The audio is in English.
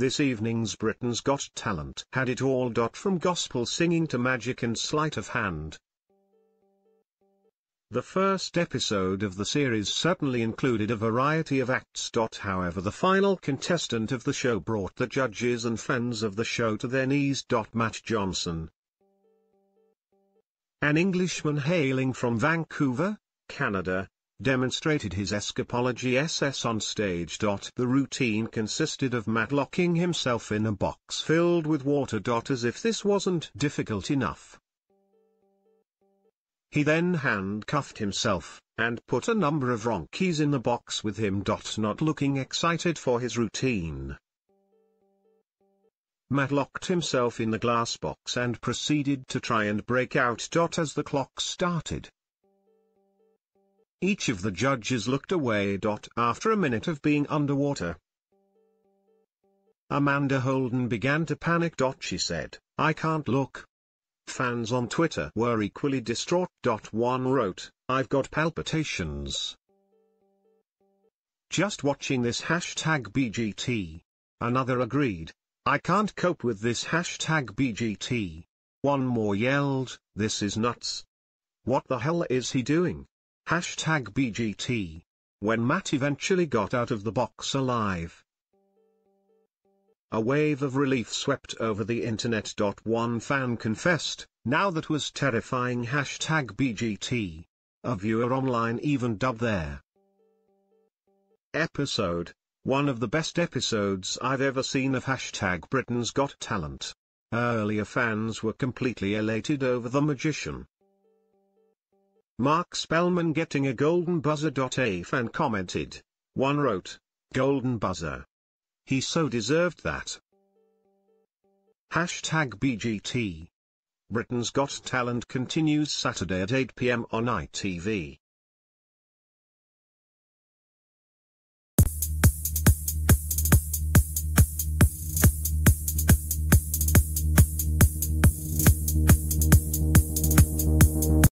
This evening's Britain's Got Talent had it all. From gospel singing to magic and sleight of hand. The first episode of the series certainly included a variety of acts. However the final contestant of the show brought the judges and fans of the show to their knees. Matt Johnson. An Englishman hailing from Vancouver, Canada, demonstrated his escapology SS on stage. The routine consisted of Matt locking himself in a box filled with water. As if this wasn't difficult enough. He then handcuffed himself, and put a number of ronkies in the box with him. Not looking excited for his routine. Matt locked himself in the glass box and proceeded to try and break out. As the clock started, each of the judges looked away. After a minute of being underwater, Amanda Holden began to panic. She said, I can't look. Fans on Twitter were equally distraught. One wrote, I've got palpitations. Just watching this hashtag BGT. Another agreed, I can't cope with this hashtag BGT. One more yelled, this is nuts. What the hell is he doing? Hashtag BGT. When Matt eventually got out of the box alive. A wave of relief swept over the internet. One fan confessed, now that was terrifying hashtag BGT. A viewer online even dubbed their episode, one of the best episodes I've ever seen of hashtag Britain's Got Talent. Earlier fans were completely elated over the magician. Marc Spelmann getting a golden buzzer. A fan commented. One wrote, Golden buzzer. He so deserved that. Hashtag BGT. Britain's Got Talent continues Saturday at 8 pm on ITV.